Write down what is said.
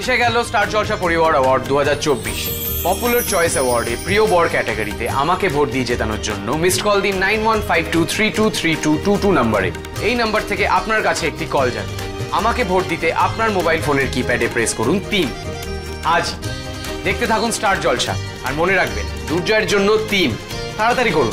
এসে গেল স্টার জলসা পরিবার অ্যাওয়ার্ড দু হাজার চব্বিশ। পপুলার চয়েস অ্যাওয়ার্ডে প্রিয় বর ক্যাটাগরিতে আমাকে ভোট দিয়ে জেতানোর জন্য মিসড কল দিন nine one five two three two three two two two নাম্বারে এই নাম্বার থেকে আপনার কাছে একটি কল যাবে। আমাকে ভোট দিতে আপনার মোবাইল ফোনের কিপ্যাডে প্রেস করুন তিন। আজ দেখতে থাকুন স্টার জলসা। আর মনে রাখবেন, দুর্জয়ের জন্য তিন। তাড়াতাড়ি করুন।